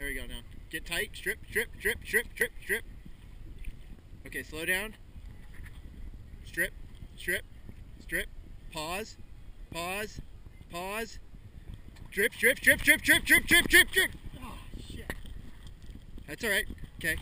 There we go now. Get tight. Strip, strip, strip, strip, strip, strip. Okay, slow down. Strip, strip, strip. Pause, pause, pause. Drip, strip, strip, strip, strip, strip, strip, strip, strip. Oh, ah, shit. That's all right. Okay.